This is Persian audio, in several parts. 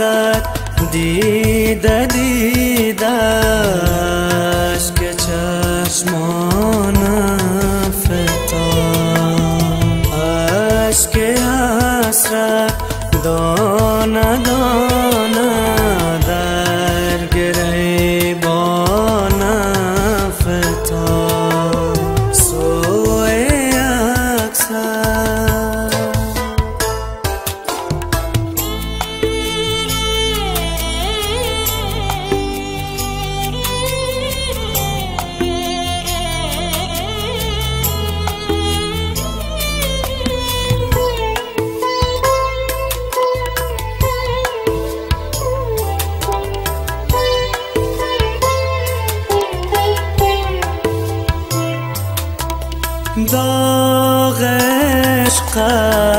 اکثر دیده دیدش که چشمان فتا عشق حسرت دانه دانه عشق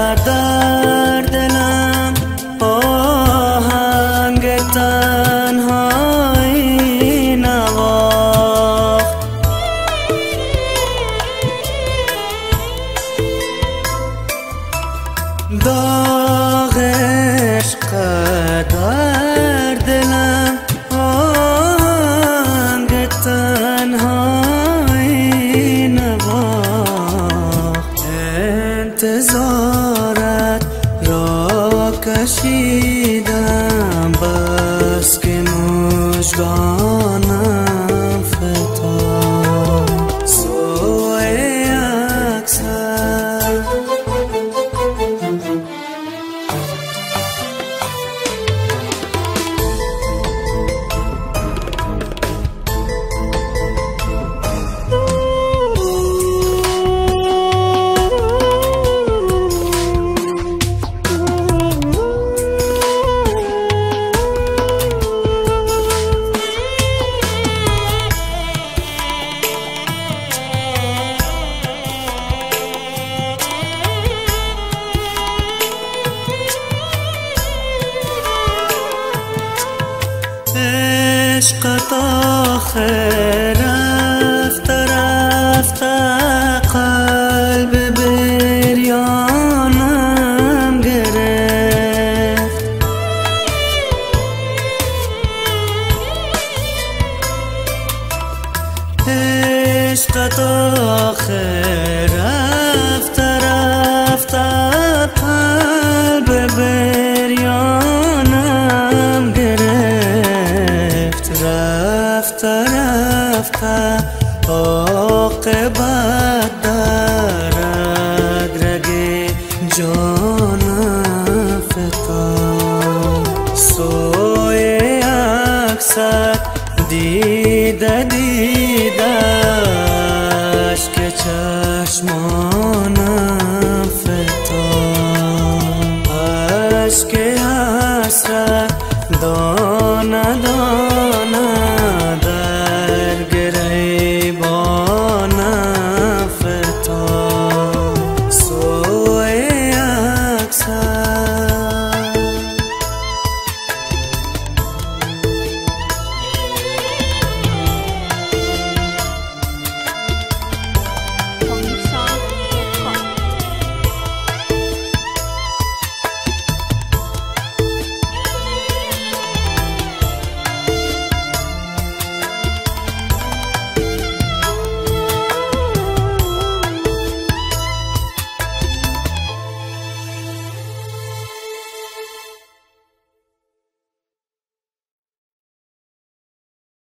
انتظارت را کشیدم. بس که مژگانم عشقت آخر رفته رفته قلب بریانم گرفت. عشقت آخر دیده دیدش که چشمانم فتاد. عشق